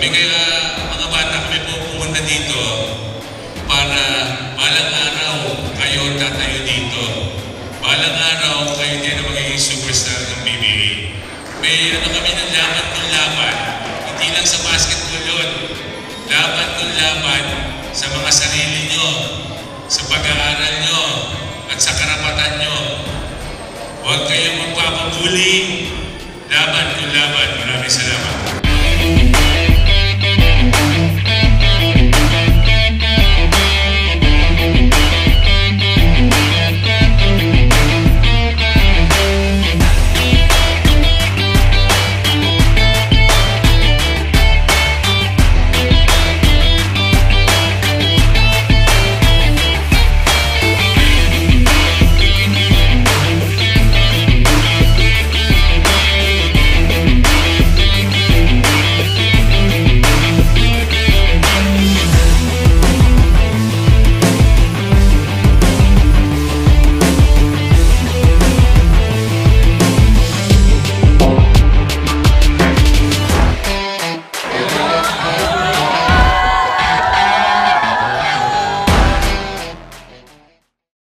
Kami kaya, mga bata, kami po pumunta dito para balang araw kayo tatayo dito. Balang araw kayo din ang magiging superstar ng PBA. May ano kami ng laban kung laban. Hindi lang sa basketball yun. Laban kung laban sa mga sarili nyo, sa pag-aaral nyo, at sa karapatan nyo. Huwag kayong magpapabuli. Laban kung laban. Maraming.